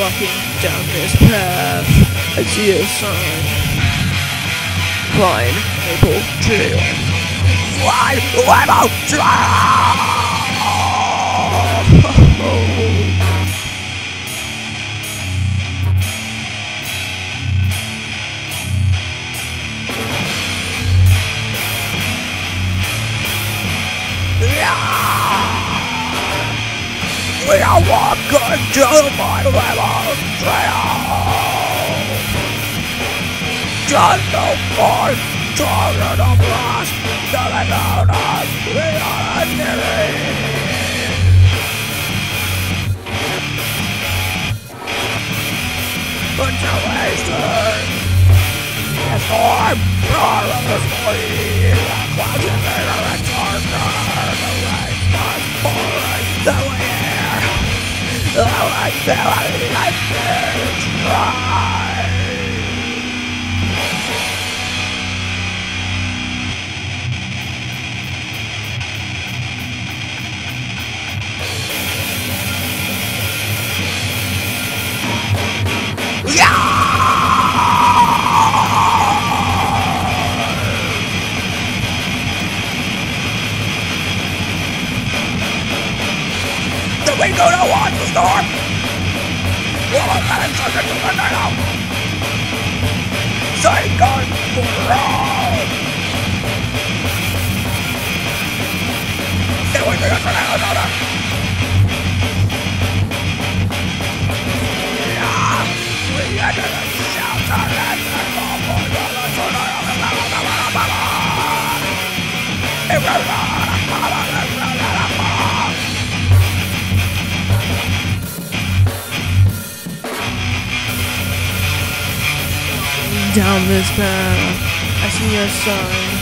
walking down this path, I see a sign. Vine Maple Trail. Slide Limo Trail! We are walking to my level trail. Just no more talking of lost. Nothing out of reality. Ventilation. The storm. Roar of the sleep. Clouds in the dark. The rain The light. The light. The light. We go to watch the storm? Well, I'm not sucker to the night Down this path, I see a sign.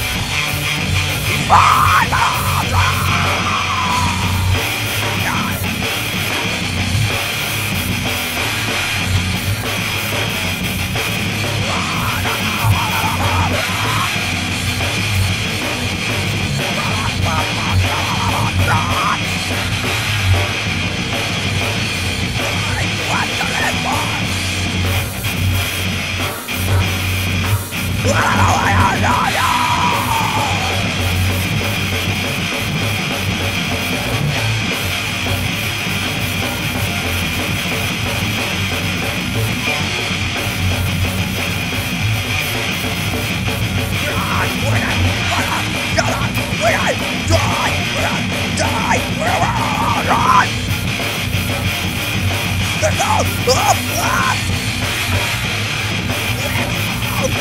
Oh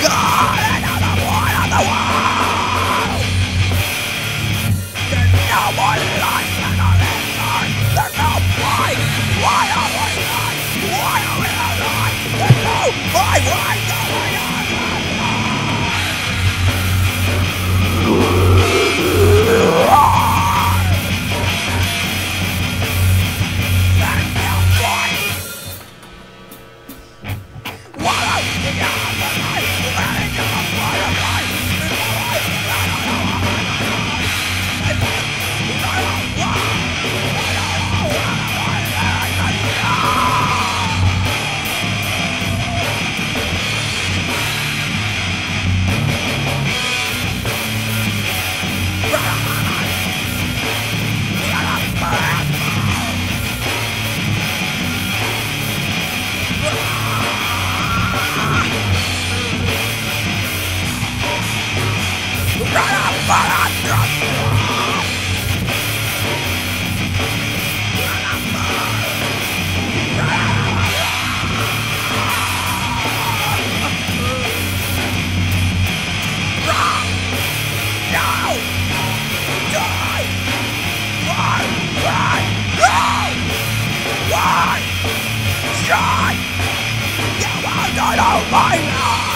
God! I don't one. the! out my eyes.